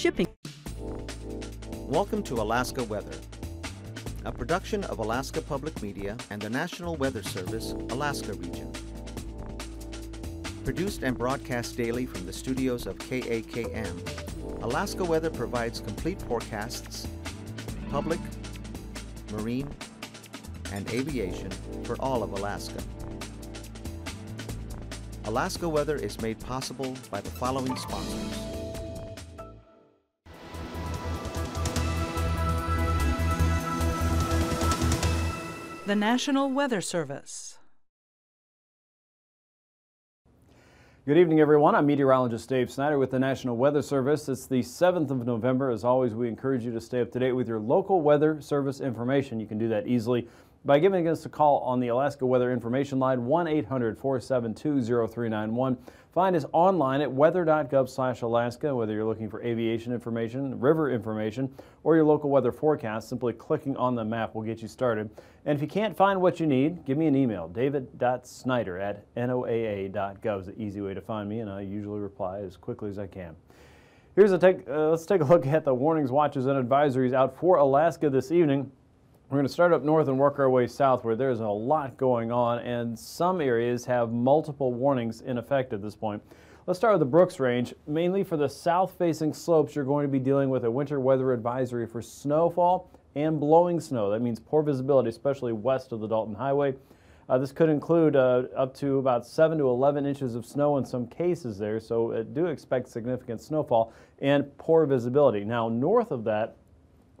shipping. Welcome to Alaska Weather, a production of Alaska Public Media and the National Weather Service, Alaska Region. Produced and broadcast daily from the studios of KAKM, Alaska Weather provides complete forecasts, public, marine, and aviation for all of Alaska. Alaska Weather is made possible by the following sponsors. The National Weather Service. Good evening, everyone. I'm meteorologist Dave Snider with the National Weather Service. It's the 7th of November. As always, we encourage you to stay up to date with your local weather service information. You can do that easily by giving us a call on the Alaska Weather Information Line, 1-800-472-0391. Find us online at weather.gov slash Alaska, whether you're looking for aviation information, river information, or your local weather forecast. Simply clicking on the map will get you started. And if you can't find what you need, give me an email, david.snider at noaa.gov is the easy way to find me, and I usually reply as quickly as I can. Here's a take, uh, let's take a look at the warnings, watches, and advisories out for Alaska this evening. We're going to start up north and work our way south where there's a lot going on and some areas have multiple warnings in effect at this point. Let's start with the Brooks Range. Mainly for the south-facing slopes, you're going to be dealing with a winter weather advisory for snowfall and blowing snow. That means poor visibility, especially west of the Dalton Highway. Uh, this could include uh, up to about 7 to 11 inches of snow in some cases there, so uh, do expect significant snowfall and poor visibility. Now, north of that,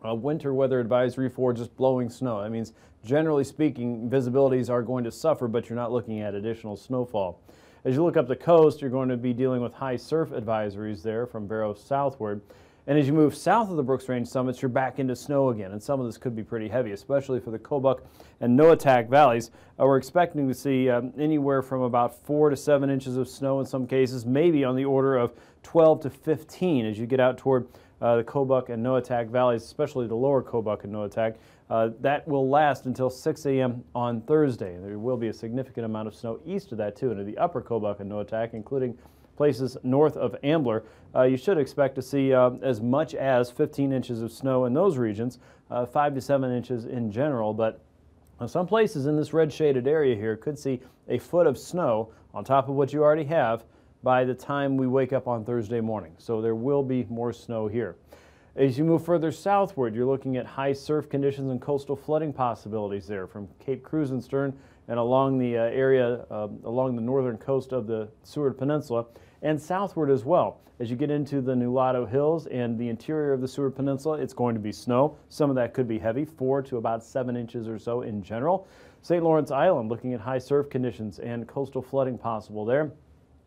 a winter weather advisory for just blowing snow. That means, generally speaking, visibilities are going to suffer, but you're not looking at additional snowfall. As you look up the coast, you're going to be dealing with high surf advisories there from Barrow southward. And as you move south of the Brooks Range summits, you're back into snow again. And some of this could be pretty heavy, especially for the Kobuk and Noatak valleys. Uh, we're expecting to see um, anywhere from about four to seven inches of snow in some cases, maybe on the order of 12 to 15 as you get out toward uh, the Kobuk and Noatak valleys, especially the lower Kobuk and Noatak. Uh, that will last until 6 a.m. on Thursday. There will be a significant amount of snow east of that too, into the upper Kobuk and Noatak, including places north of Ambler. Uh, you should expect to see uh, as much as 15 inches of snow in those regions, uh, 5 to 7 inches in general, but some places in this red shaded area here could see a foot of snow on top of what you already have by the time we wake up on Thursday morning. So there will be more snow here. As you move further southward, you're looking at high surf conditions and coastal flooding possibilities there from Cape Krusenstern and along the uh, area uh, along the northern coast of the Seward Peninsula and southward as well. As you get into the Nulato Hills and the interior of the Seward Peninsula, it's going to be snow. Some of that could be heavy, four to about seven inches or so in general. St. Lawrence Island looking at high surf conditions and coastal flooding possible there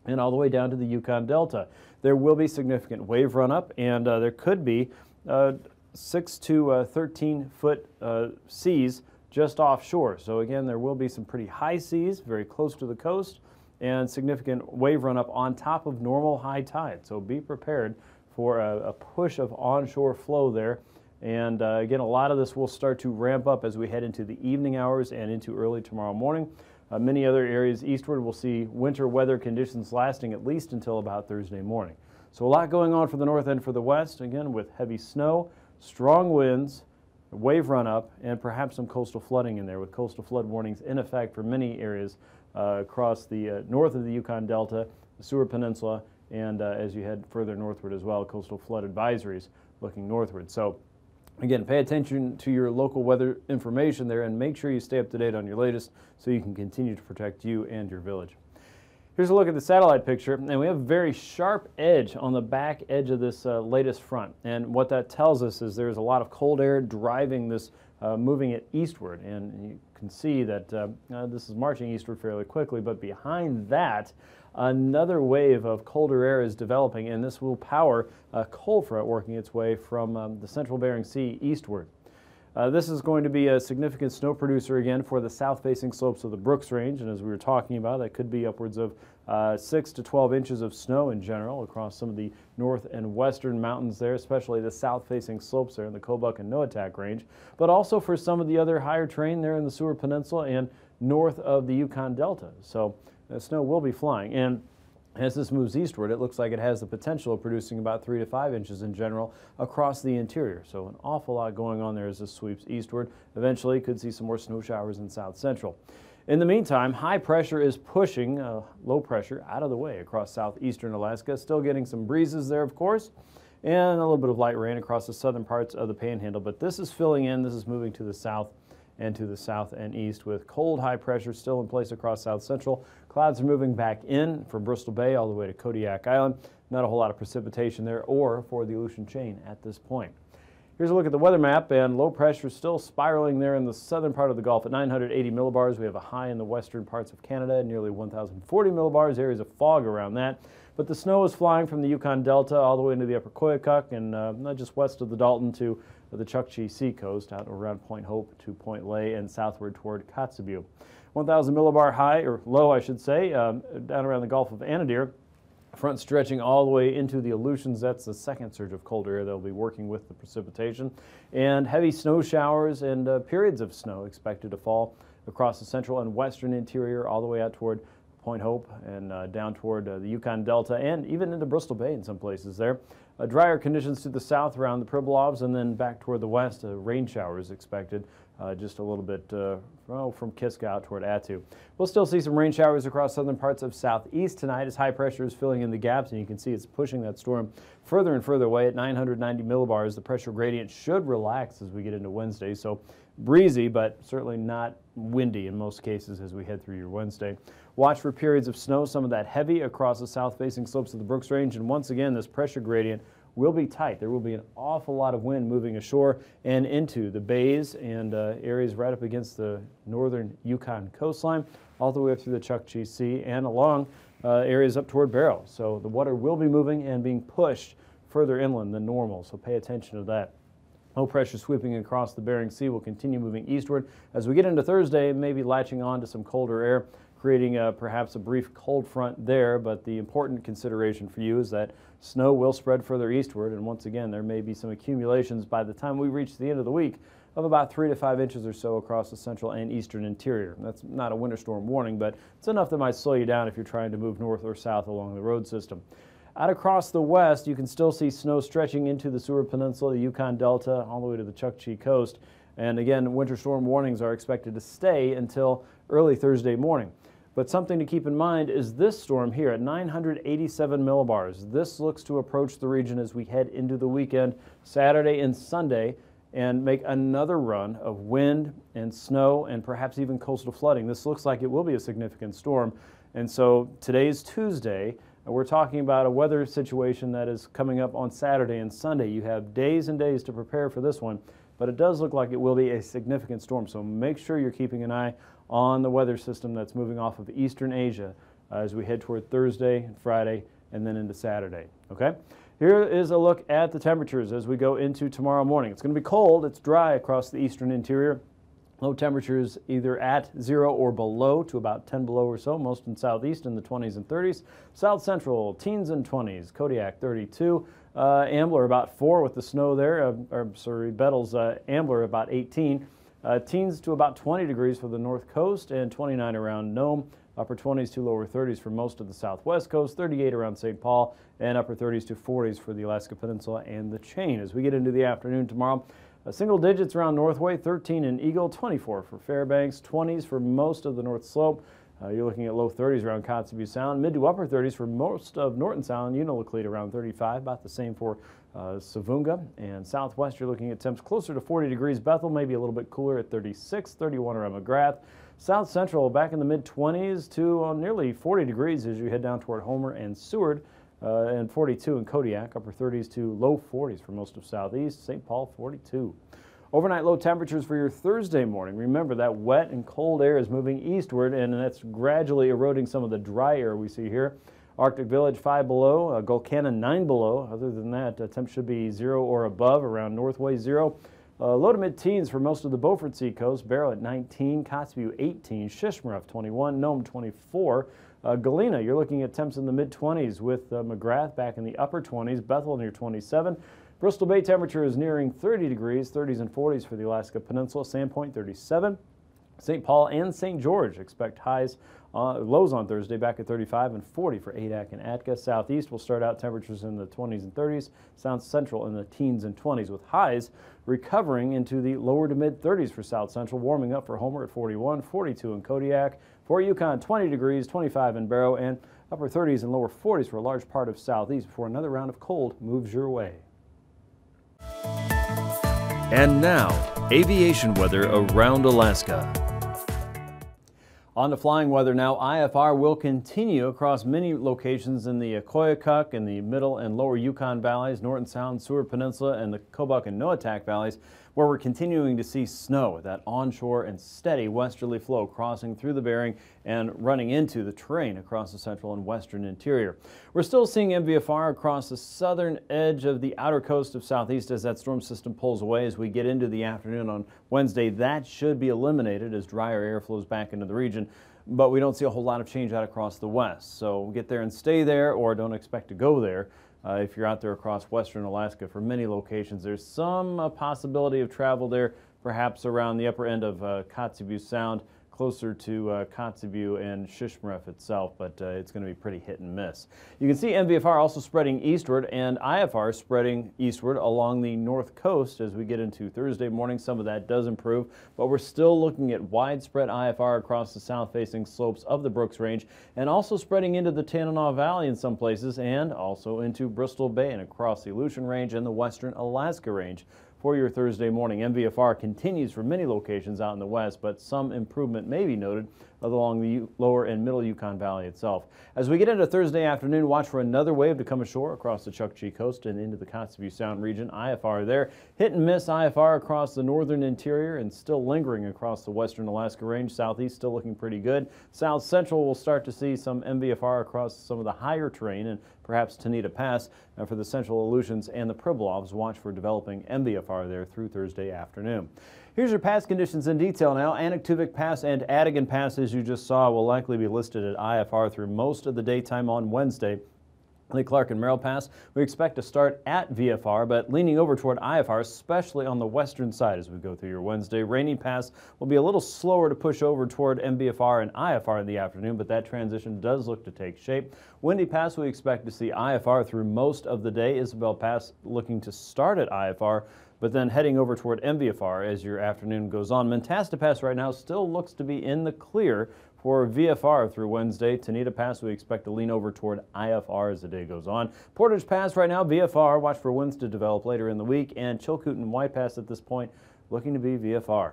and all the way down to the Yukon Delta. There will be significant wave run up, and uh, there could be uh, 6 to uh, 13 foot uh, seas just offshore. So, again, there will be some pretty high seas very close to the coast and significant wave run up on top of normal high tide. So, be prepared for a, a push of onshore flow there. And uh, again, a lot of this will start to ramp up as we head into the evening hours and into early tomorrow morning. Uh, many other areas eastward will see winter weather conditions lasting at least until about Thursday morning. So a lot going on for the north and for the west, again with heavy snow, strong winds, wave run up, and perhaps some coastal flooding in there with coastal flood warnings in effect for many areas uh, across the uh, north of the Yukon Delta, the Seward Peninsula, and uh, as you head further northward as well, coastal flood advisories looking northward. So Again, pay attention to your local weather information there and make sure you stay up to date on your latest so you can continue to protect you and your village. Here's a look at the satellite picture, and we have a very sharp edge on the back edge of this uh, latest front. And what that tells us is there's a lot of cold air driving this, uh, moving it eastward. And you can see that uh, uh this is marching eastward fairly quickly, but behind that, another wave of colder air is developing, and this will power a cold front working its way from um, the central Bering Sea eastward. Uh, this is going to be a significant snow producer again for the south-facing slopes of the Brooks Range, and as we were talking about, that could be upwards of uh, 6 to 12 inches of snow in general across some of the north and western mountains there, especially the south-facing slopes there in the Kobuk and Noatak Range, but also for some of the other higher terrain there in the Seward Peninsula and north of the Yukon Delta. So uh, snow will be flying. And As this moves eastward, it looks like it has the potential of producing about three to five inches in general across the interior. So an awful lot going on there as this sweeps eastward. Eventually, could see some more snow showers in south central. In the meantime, high pressure is pushing uh, low pressure out of the way across southeastern Alaska. Still getting some breezes there, of course, and a little bit of light rain across the southern parts of the panhandle. But this is filling in. This is moving to the south and to the south and east with cold high pressure still in place across south central. Clouds are moving back in from Bristol Bay all the way to Kodiak Island. Not a whole lot of precipitation there or for the Aleutian chain at this point. Here's a look at the weather map and low pressure still spiraling there in the southern part of the Gulf at 980 millibars. We have a high in the western parts of Canada, nearly 1,040 millibars, areas of fog around that. But the snow is flying from the Yukon Delta all the way into the upper Koyukuk and uh, not just west of the Dalton to the Chukchi Sea coast out around Point Hope to Point Lay and southward toward Kotzebue. 1,000 millibar high, or low I should say, um, down around the Gulf of Anadyr. Front stretching all the way into the Aleutians. That's the second surge of cold air that'll be working with the precipitation. And heavy snow showers and uh, periods of snow expected to fall across the central and western interior all the way out toward Point Hope and uh, down toward uh, the Yukon Delta and even into Bristol Bay in some places there. Uh, drier conditions to the south around the Pribilofs and then back toward the west. Uh, rain showers expected uh, just a little bit uh, well, from Kiska out toward Attu. We'll still see some rain showers across southern parts of southeast tonight as high pressure is filling in the gaps and you can see it's pushing that storm further and further away at 990 millibars. The pressure gradient should relax as we get into Wednesday. So breezy, but certainly not windy in most cases as we head through your Wednesday. Watch for periods of snow, some of that heavy across the south facing slopes of the Brooks Range. And once again, this pressure gradient will be tight. There will be an awful lot of wind moving ashore and into the bays and uh, areas right up against the northern Yukon coastline, all the way up through the Chukchi Sea and along uh, areas up toward Barrow. So the water will be moving and being pushed further inland than normal, so pay attention to that. Low pressure sweeping across the Bering Sea will continue moving eastward. As we get into Thursday, maybe latching on to some colder air, creating a, perhaps a brief cold front there. But the important consideration for you is that snow will spread further eastward. And once again, there may be some accumulations by the time we reach the end of the week of about three to five inches or so across the central and eastern interior. That's not a winter storm warning, but it's enough that might slow you down if you're trying to move north or south along the road system. Out across the west, you can still see snow stretching into the Seward Peninsula, the Yukon Delta, all the way to the Chukchi coast. And again, winter storm warnings are expected to stay until early Thursday morning. But something to keep in mind is this storm here at 987 millibars. This looks to approach the region as we head into the weekend, Saturday and Sunday, and make another run of wind and snow and perhaps even coastal flooding. This looks like it will be a significant storm. And so today's Tuesday. We're talking about a weather situation that is coming up on Saturday and Sunday. You have days and days to prepare for this one, but it does look like it will be a significant storm. So make sure you're keeping an eye on the weather system that's moving off of eastern Asia uh, as we head toward Thursday, and Friday, and then into Saturday. Okay? Here is a look at the temperatures as we go into tomorrow morning. It's going to be cold, it's dry across the eastern interior. Low temperatures either at zero or below to about 10 below or so, most in southeast in the 20s and 30s. South central, teens and 20s. Kodiak 32. Uh, Ambler about 4 with the snow there. Uh, or, sorry, Bettles, uh, Ambler about 18. Uh, teens to about 20 degrees for the north coast and 29 around Nome. Upper 20s to lower 30s for most of the southwest coast, 38 around St. Paul, and upper 30s to 40s for the Alaska Peninsula and the chain. As we get into the afternoon tomorrow, uh, single digits around Northway, 13 in Eagle, 24 for Fairbanks, 20s for most of the North Slope. Uh, you're looking at low 30s around Kotzebue Sound, mid to upper 30s for most of Norton Sound, Unalakleet around 35, about the same for uh, Savoonga. And southwest, you're looking at temps closer to 40 degrees. Bethel maybe a little bit cooler at 36, 31 around McGrath. South Central back in the mid 20s to uh, nearly 40 degrees as you head down toward Homer and Seward uh, and 42 in Kodiak, upper 30s to low 40s for most of southeast. St. Paul 42. Overnight low temperatures for your Thursday morning. Remember that wet and cold air is moving eastward and that's gradually eroding some of the dry air we see here. Arctic Village 5 below, uh, Gulkana 9 below. Other than that, uh, should be 0 or above, around Northway 0. Uh, low to mid teens for most of the Beaufort Sea coast. Barrow at 19, Kotzebue 18, Shishmaref 21, Nome 24. Uh, Galena, you're looking at temps in the mid 20s with uh, McGrath back in the upper 20s, Bethel near 27. Bristol Bay temperature is nearing 30 degrees, 30s and 40s for the Alaska Peninsula, Sand Point 37. St. Paul and St. George expect highs, uh, lows on Thursday back at 35 and 40 for Adak and Atka. Southeast will start out temperatures in the 20s and 30s. South Central in the teens and 20s with highs recovering into the lower to mid 30s for South Central, warming up for Homer at 41, 42 in Kodiak. Fort Yukon, 20 degrees, 25 in Barrow, and upper 30s and lower 40s for a large part of Southeast before another round of cold moves your way. And now, aviation weather around Alaska. On to flying weather now. IFR will continue across many locations in the Koyukuk and the middle and lower Yukon valleys, Norton Sound, Seward Peninsula, and the Kobuk and Noatak valleys, where we're continuing to see snow, that onshore and steady westerly flow crossing through the Bering and running into the terrain across the central and western interior. We're still seeing MVFR across the southern edge of the outer coast of southeast as that storm system pulls away as we get into the afternoon on Wednesday. That should be eliminated as drier air flows back into the region but we don't see a whole lot of change out across the west. So get there and stay there or don't expect to go there. Uh, if you're out there across western Alaska for many locations, there's some uh, possibility of travel there, perhaps around the upper end of uh, Kotzebue Sound closer to uh, Kotzebue and Shishmaref itself, but uh, it's going to be pretty hit and miss. You can see MVFR also spreading eastward and IFR spreading eastward along the north coast as we get into Thursday morning. Some of that does improve, but we're still looking at widespread IFR across the south-facing slopes of the Brooks Range and also spreading into the Tanana Valley in some places and also into Bristol Bay and across the Aleutian Range and the western Alaska Range for your Thursday morning. MVFR continues for many locations out in the west, but some improvement may be noted along the lower and middle Yukon Valley itself. As we get into Thursday afternoon, watch for another wave to come ashore across the Chukchi Coast and into the Kotzebue Sound region. IFR there. Hit and miss IFR across the northern interior and still lingering across the western Alaska Range. Southeast still looking pretty good. South Central will start to see some MVFR across some of the higher terrain and perhaps Tahneta Pass. And for the central Aleutians and the Pribilofs, watch for developing MVFR there through Thursday afternoon. Here's your pass conditions in detail now. Anaktuvuk Pass and Atigun Pass, as you just saw, will likely be listed at IFR through most of the daytime on Wednesday. Lake Clark and Merrill Pass, we expect to start at VFR, but leaning over toward IFR, especially on the western side as we go through your Wednesday. Rainy Pass will be a little slower to push over toward MVFR and IFR in the afternoon, but that transition does look to take shape. Windy Pass, we expect to see IFR through most of the day. Isabel Pass looking to start at IFR, but then heading over toward MVFR as your afternoon goes on. Mentasta Pass right now still looks to be in the clear for VFR through Wednesday. Tahneta Pass, we expect to lean over toward IFR as the day goes on. Portage Pass right now, VFR. Watch for winds to develop later in the week. And Chilkoot and White Pass at this point looking to be VFR.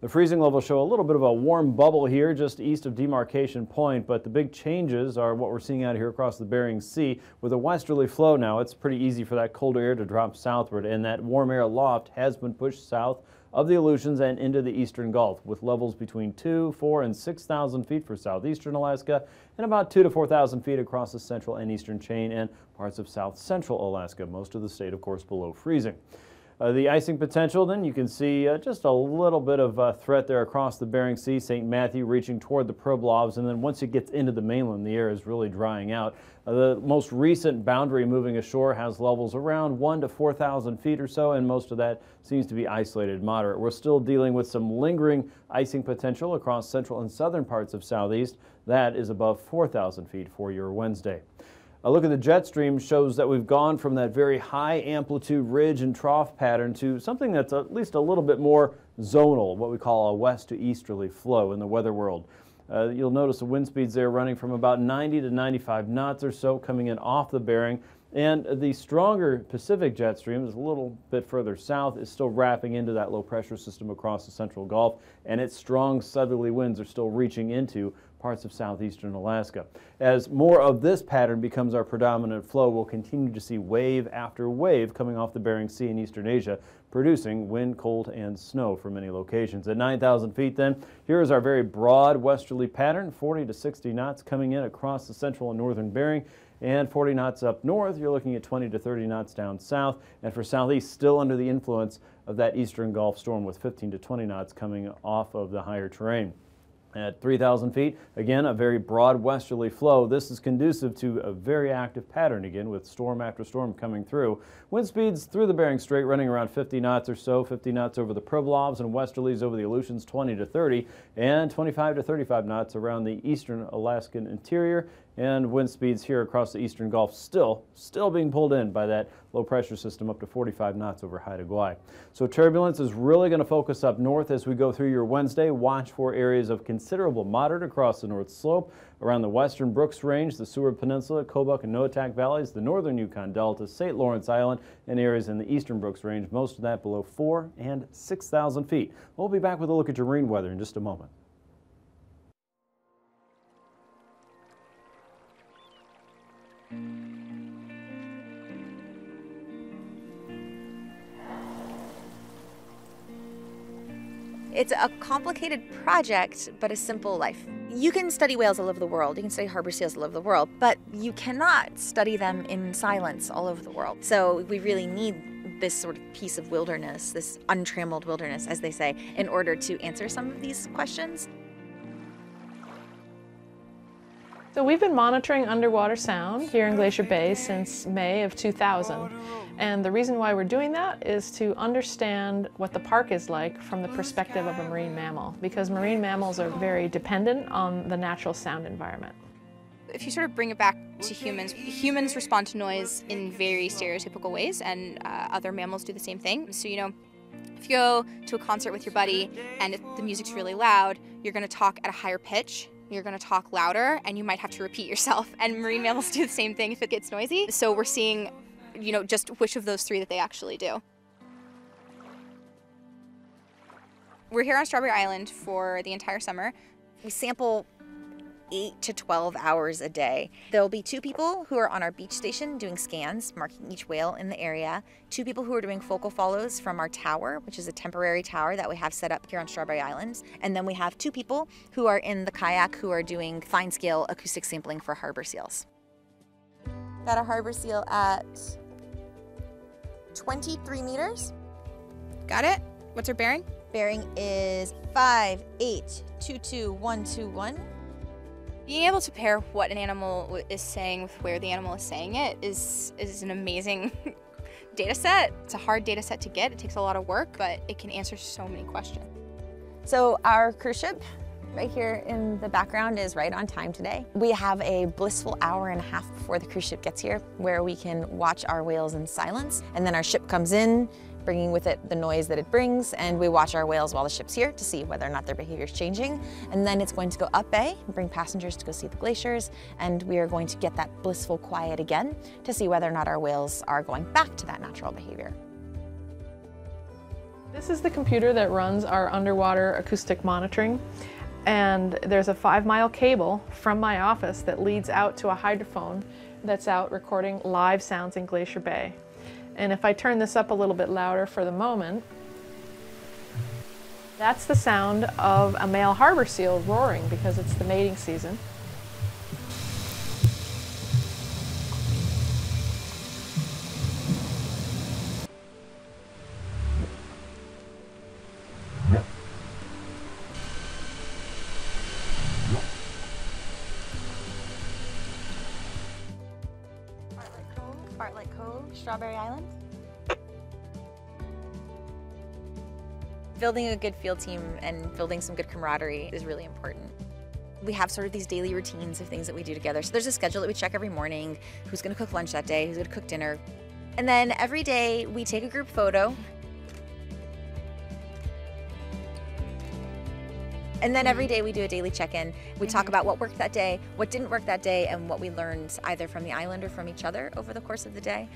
The freezing levels show a little bit of a warm bubble here just east of demarcation point, but the big changes are what we're seeing out here across the Bering Sea. With a westerly flow now, it's pretty easy for that colder air to drop southward, and that warm air loft has been pushed south of the Aleutians and into the eastern Gulf, with levels between 2, 4, and 6,000 feet for southeastern Alaska and about 2 to 4,000 feet across the central and eastern chain and parts of south central Alaska, most of the state, of course, below freezing. Uh, the icing potential, then you can see uh, just a little bit of uh, threat there across the Bering Sea, St. Matthew reaching toward the Pribilofs, and then once it gets into the mainland, the air is really drying out. Uh, the most recent boundary moving ashore has levels around 1 to 4,000 feet or so, and most of that seems to be isolated moderate. We're still dealing with some lingering icing potential across central and southern parts of southeast. That is above 4,000 feet for your Wednesday. A look at the jet stream shows that we've gone from that very high amplitude ridge and trough pattern to something that's at least a little bit more zonal, what we call a west to easterly flow in the weather world. Uh, you'll notice the wind speeds there running from about 90 to 95 knots or so coming in off the Bering. And the stronger Pacific jet stream is a little bit further south, is still wrapping into that low pressure system across the central Gulf, and its strong southerly winds are still reaching into parts of southeastern Alaska. As more of this pattern becomes our predominant flow, we'll continue to see wave after wave coming off the Bering Sea in eastern Asia, producing wind, cold, and snow for many locations. At 9,000 feet then, here is our very broad westerly pattern, 40 to 60 knots coming in across the central and northern Bering and 40 knots up north, you're looking at 20 to 30 knots down south. And for southeast, still under the influence of that eastern Gulf storm with 15 to 20 knots coming off of the higher terrain. At 3,000 feet, again, a very broad westerly flow. This is conducive to a very active pattern again with storm after storm coming through. Wind speeds through the Bering Strait running around 50 knots or so, 50 knots over the Pribilofs and westerlies over the Aleutians 20 to 30 and 25 to 35 knots around the eastern Alaskan interior and wind speeds here across the eastern Gulf still, still being pulled in by that low pressure system up to 45 knots over Haida Gwaii. So turbulence is really going to focus up north as we go through your Wednesday. Watch for areas of considerable moderate across the north slope, around the western Brooks Range, the Seward Peninsula, Kobuk and Noatak valleys, the northern Yukon Delta, St. Lawrence Island, and areas in the eastern Brooks Range, most of that below 4 and 6,000 feet. We'll be back with a look at your marine weather in just a moment. It's a complicated project, but a simple life. You can study whales all over the world, you can study harbor seals all over the world, but you cannot study them in silence all over the world. So we really need this sort of piece of wilderness, this untrammeled wilderness, as they say, in order to answer some of these questions. So we've been monitoring underwater sound here in Glacier Bay since May of 2000. And the reason why we're doing that is to understand what the park is like from the perspective of a marine mammal, because marine mammals are very dependent on the natural sound environment. If you sort of bring it back to humans, humans respond to noise in very stereotypical ways, and uh, other mammals do the same thing. So, you know, if you go to a concert with your buddy and the music's really loud, you're going to talk at a higher pitch you're going to talk louder and you might have to repeat yourself. And marine mammals do the same thing if it gets noisy. So we're seeing, you know, just which of those three that they actually do. We're here on Strawberry Island for the entire summer. We sample 8 to 12 hours a day. There'll be two people who are on our beach station doing scans, marking each whale in the area, two people who are doing focal follows from our tower, which is a temporary tower that we have set up here on Strawberry Island, and then we have two people who are in the kayak who are doing fine scale acoustic sampling for harbor seals. Got a harbor seal at 23 meters. Got it? What's her bearing? Bearing is 58222121. Being able to pair what an animal is saying with where the animal is saying it is is an amazing data set. It's a hard data set to get. It takes a lot of work, but it can answer so many questions. So our cruise ship right here in the background is right on time today. We have a blissful hour and a half before the cruise ship gets here where we can watch our whales in silence. And then our ship comes in, bringing with it the noise that it brings, and we watch our whales while the ship's here to see whether or not their behavior is changing. And then it's going to go up bay and bring passengers to go see the glaciers, and we are going to get that blissful quiet again to see whether or not our whales are going back to that natural behavior. This is the computer that runs our underwater acoustic monitoring. And there's a five mile cable from my office that leads out to a hydrophone that's out recording live sounds in Glacier Bay. And if I turn this up a little bit louder for the moment, that's the sound of a male harbor seal roaring because it's the mating season. Strawberry Island. Building a good field team and building some good camaraderie is really important. We have sort of these daily routines of things that we do together. So there's a schedule that we check every morning, who's gonna cook lunch that day, who's gonna cook dinner. And then every day we take a group photo And then every day we do a daily check in. We talk mm-hmm. about what worked that day, what didn't work that day, and what we learned either from the island or from each other over the course of the day.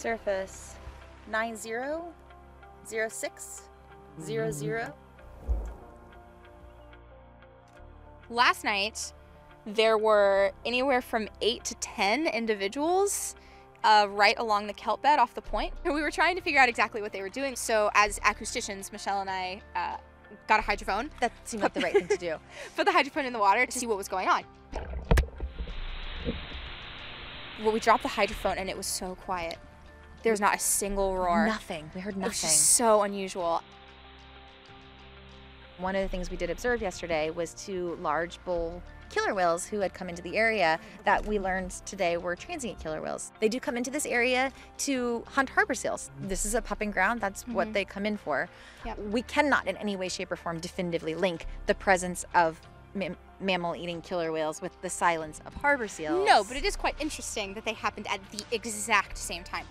Surface 900600. Last night, there were anywhere from eight to 10 individuals uh, right along the kelp bed off the point. And we were trying to figure out exactly what they were doing. So, as acousticians, Michelle and I uh, got a hydrophone. That seemed like the right thing to do. Put the hydrophone in the water to see what was going on. Well, we dropped the hydrophone and it was so quiet. There was not a single roar. Nothing. We heard nothing. just so unusual. One of the things we did observe yesterday was two large bull killer whales who had come into the area that we learned today were transient killer whales. They do come into this area to hunt harbor seals. This is a pupping ground. That's what mm-hmm. they come in for. Yep. We cannot in any way, shape, or form definitively link the presence of mam- mammal-eating killer whales with the silence of harbor seals. No, but it is quite interesting that they happened at the exact same time.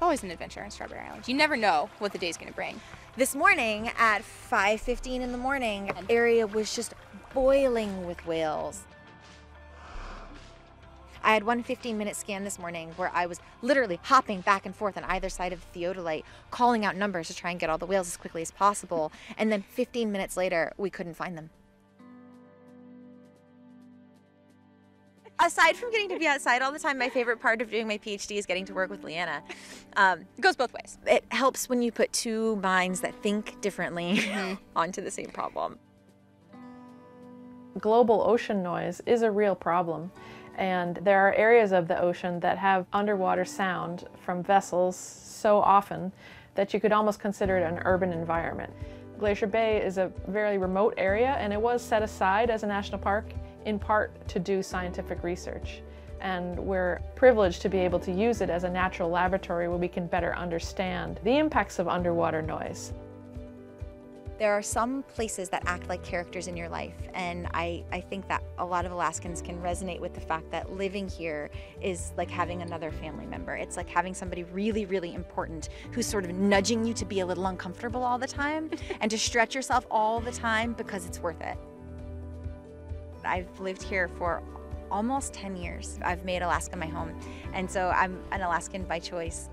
It's always an adventure on Strawberry Island. You never know what the day's going to bring. This morning at 5:15 in the morning, the area was just boiling with whales. I had one 15 minute scan this morning where I was literally hopping back and forth on either side of the theodolite, calling out numbers to try and get all the whales as quickly as possible. And then 15 minutes later, we couldn't find them. Aside from getting to be outside all the time, my favorite part of doing my PhD is getting to work with Leanna. Um, It goes both ways. it helps when you put two minds that think differently onto the same problem. global ocean noise is a real problem. And there are areas of the ocean that have underwater sound from vessels so often that you could almost consider it an urban environment. Glacier Bay is a very remote area and it was set aside as a national park in part to do scientific research. And we're privileged to be able to use it as a natural laboratory where we can better understand the impacts of underwater noise. There are some places that act like characters in your life, and I, I think that a lot of Alaskans can resonate with the fact that living here is like having another family member. It's like having somebody really, really important who's sort of nudging you to be a little uncomfortable all the time and to stretch yourself all the time because it's worth it. I've lived here for almost 10 years. I've made Alaska my home, and so I'm an Alaskan by choice.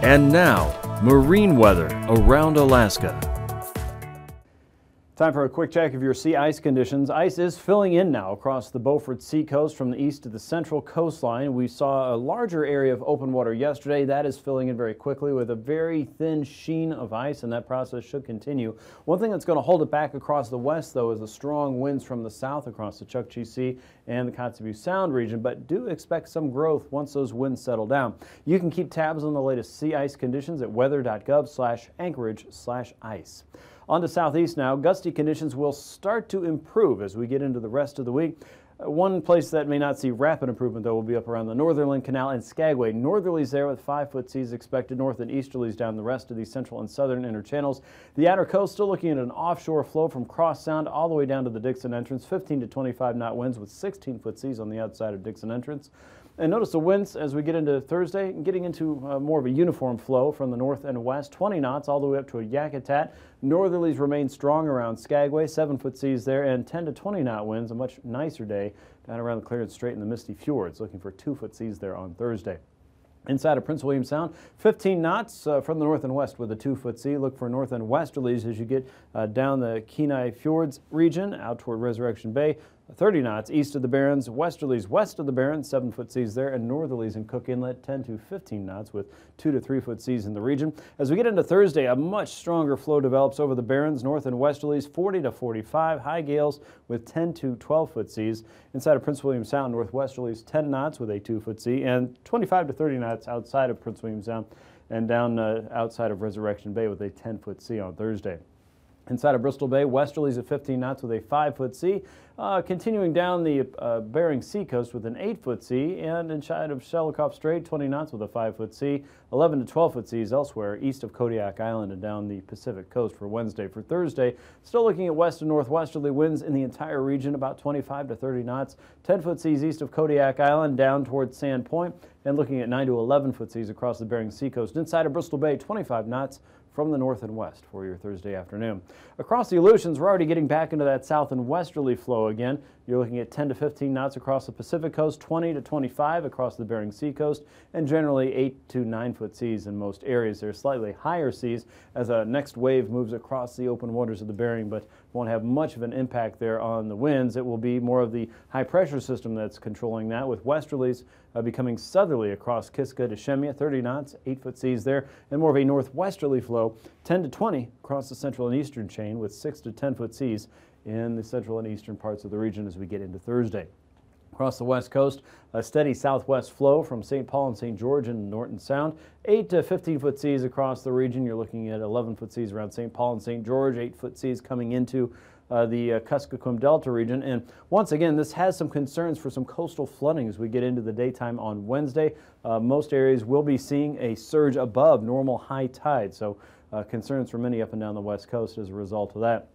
And now, marine weather around Alaska. Time for a quick check of your sea ice conditions. Ice is filling in now across the Beaufort Sea coast from the east to the central coastline. We saw a larger area of open water yesterday. That is filling in very quickly with a very thin sheen of ice, and that process should continue. One thing that's going to hold it back across the west, though, is the strong winds from the south across the Chukchi Sea and the Kotzebue Sound region, but do expect some growth once those winds settle down. You can keep tabs on the latest sea ice conditions at weather.gov slash anchorage slash ice. On to southeast now. Gusty conditions will start to improve as we get into the rest of the week. Uh, One place that may not see rapid improvement, though, will be up around the Northern Canal and Skagway. Northerlies there with five foot seas expected, north and easterlies down the rest of the central and southern inner channels. The outer coast still looking at an offshore flow from Cross Sound all the way down to the Dixon entrance, 15 to 25 knot winds with 16 foot seas on the outside of Dixon entrance. And notice the winds as we get into Thursday, and getting into uh, more of a uniform flow from the north and west, 20 knots all the way up to a Yakutat. Northerlies remain strong around Skagway, 7 foot seas there, and 10 to 20 knot winds, a much nicer day down around the Clarence Strait and the Misty Fjords, looking for 2 foot seas there on Thursday. Inside of Prince William Sound, 15 knots uh, from the north and west with a two foot sea. Look for north and westerlies as you get uh, down the Kenai Fjords region out toward Resurrection Bay. 30 knots east of the Barrens, westerlies west of the Barrens, 7 foot seas there, and northerlies in Cook Inlet, 10 to 15 knots with 2 to 3 foot seas in the region. As we get into Thursday, a much stronger flow develops over the Barrens, north and westerlies, 40 to 45, high gales with 10 to 12 foot seas. Inside of Prince William Sound, northwesterlies, 10 knots with a 2 foot sea, and 25 to 30 knots outside of Prince William Sound and down uh, outside of Resurrection Bay with a 10 foot sea on Thursday. Inside of Bristol Bay, westerlies at 15 knots with a 5 foot sea. Uh, continuing down the uh, Bering Sea coast with an 8 foot sea. And inside of Shelikof Strait, 20 knots with a 5 foot sea. 11 to 12 foot seas elsewhere east of Kodiak Island and down the Pacific coast for Wednesday. For Thursday, still looking at west and northwesterly winds in the entire region, about 25 to 30 knots. 10 foot seas east of Kodiak Island down towards Sand And looking at 9 to 11 foot seas across the Bering Sea coast. Inside of Bristol Bay, 25 knots from the north and west for your Thursday afternoon. Across the Aleutians, we're already getting back into that south and westerly flow again. You're looking at 10 to 15 knots across the Pacific coast, 20 to 25 across the Bering Sea coast, and generally 8 to 9 foot seas in most areas. There's slightly higher seas as a next wave moves across the open waters of the Bering, but won't have much of an impact there on the winds. It will be more of the high pressure system that's controlling that, with westerlies uh, becoming southerly across Kiska to Shemya, 30 knots, 8 foot seas there, and more of a northwesterly flow, 10 to 20 across the central and eastern chain, with 6 to 10 foot seas in the central and eastern parts of the region as we get into Thursday. Across the west coast, a steady southwest flow from St. Paul and St. George and Norton Sound. 8 to 15 foot seas across the region. You're looking at 11 foot seas around St. Paul and St. George, 8 foot seas coming into uh, the uh, Kuskokwim Delta region. And once again, this has some concerns for some coastal flooding as we get into the daytime on Wednesday. Uh, most areas will be seeing a surge above normal high tide. So uh, concerns for many up and down the west coast as a result of that.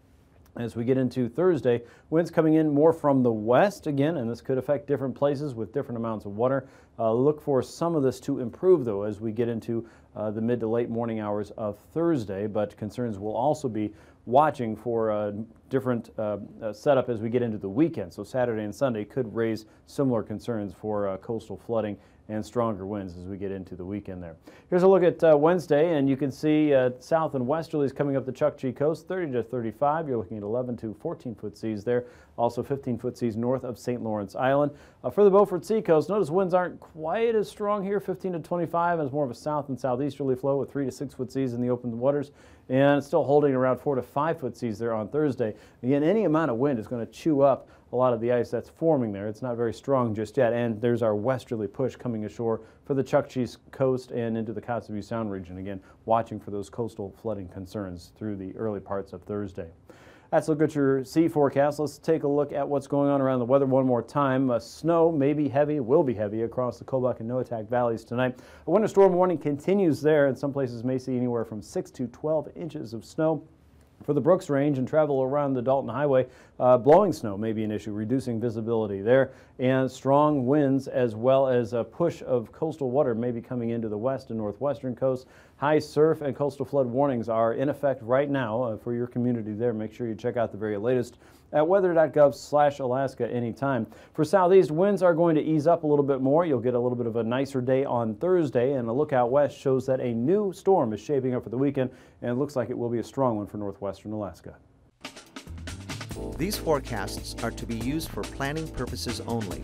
As we get into Thursday, winds coming in more from the west again, and this could affect different places with different amounts of water. Uh, look for some of this to improve, though, as we get into uh, the mid to late morning hours of Thursday. But concerns will also be watching for a different uh, uh, setup as we get into the weekend. So Saturday and Sunday could raise similar concerns for uh, coastal flooding and stronger winds as we get into the weekend there. Here's a look at uh, Wednesday, and you can see uh, south and westerlies coming up the Chukchi coast, 30 to 35. You're looking at 11 to 14 foot seas there. Also 15 foot seas north of St. Lawrence Island. Uh, for the Beaufort Sea coast, notice winds aren't quite as strong here, 15 to 25, as more of a south and southeasterly flow with 3 to 6 foot seas in the open waters, and it's still holding around 4 to 5 foot seas there on Thursday. Again, any amount of wind is going to chew up a lot of the ice that's forming there. It's not very strong just yet. And there's our westerly push coming ashore for the Chukchi's coast and into the Kotzebue Sound region. Again, watching for those coastal flooding concerns through the early parts of Thursday. Let's look at your sea forecast. Let's take a look at what's going on around the weather one more time. Uh, snow may be heavy, will be heavy across the Kobuk and Noatak valleys tonight. A winter storm warning continues there, and some places may see anywhere from 6 to 12 inches of snow for the Brooks Range and travel around the Dalton Highway. Uh, blowing snow may be an issue, reducing visibility there, and strong winds as well as a push of coastal water may be coming into the west and northwestern coast. High surf and coastal flood warnings are in effect right now uh, for your community there. Make sure you check out the very latest at weather.gov slash Alaska anytime. For southeast, winds are going to ease up a little bit more. You'll get a little bit of a nicer day on Thursday, and a look out west shows that a new storm is shaping up for the weekend, and it looks like it will be a strong one for northwestern Alaska. These forecasts are to be used for planning purposes only.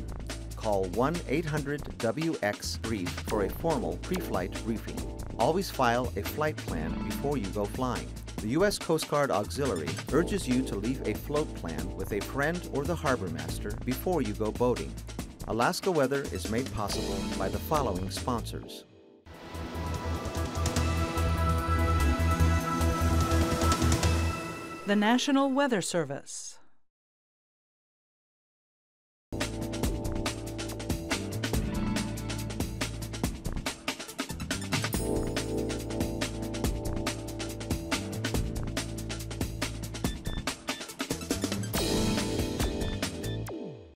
Call 1 800 WX Brief for a formal pre flight briefing. Always file a flight plan before you go flying. The U.S. Coast Guard Auxiliary urges you to leave a float plan with a friend or the harbor master before you go boating. Alaska Weather is made possible by the following sponsors. The National Weather Service.